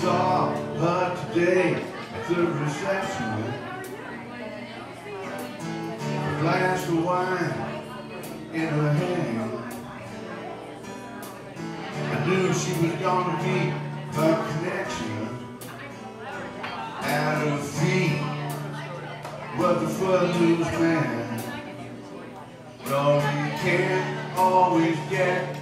saw her today at the reception. A glass of wine in her hand. I knew she was gonna be her connection. At her feet was the footloose man. No, you can't always get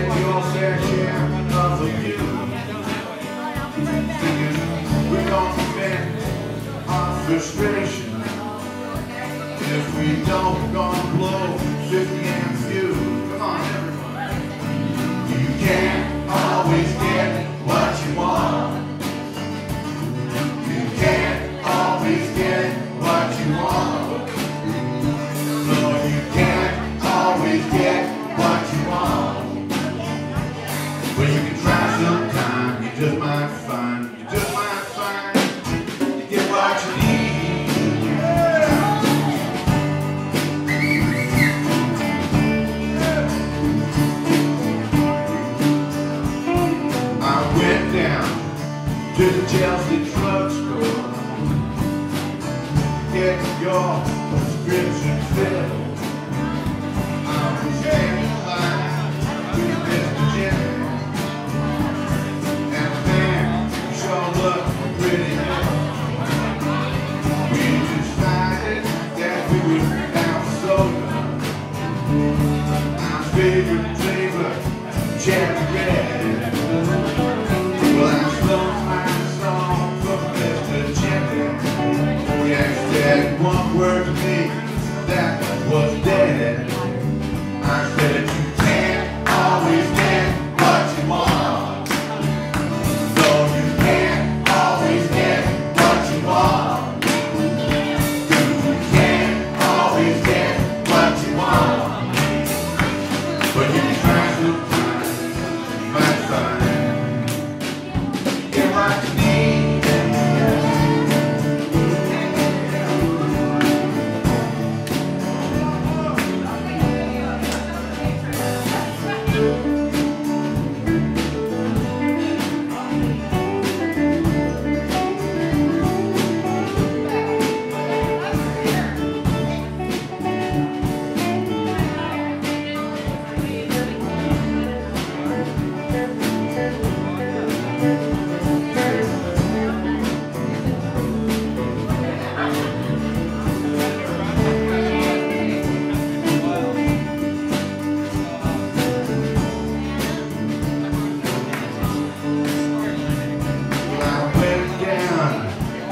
get your fair share of abuse. We don't prevent our frustration if we don't gonna blow 50 gets your prescription filled.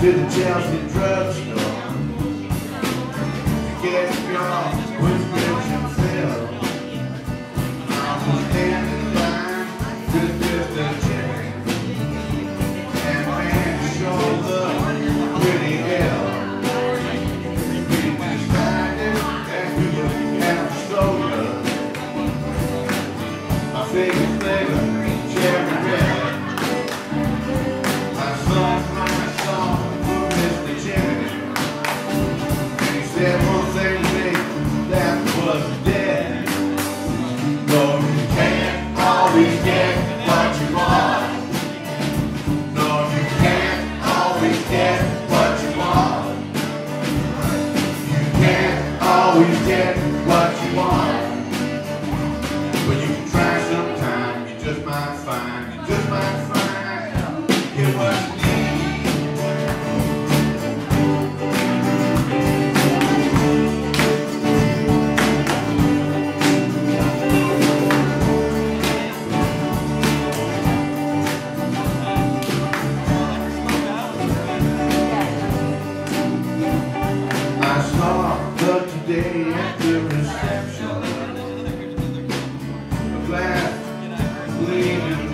to the Chelsea drugstore to get your prescription filled. I was devil's that was dead. No, you can't always get what you want. No, you can't always get what you want. You can't always get what you want. But you can try sometime, you just might find, you just might find. waiting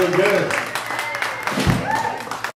so good.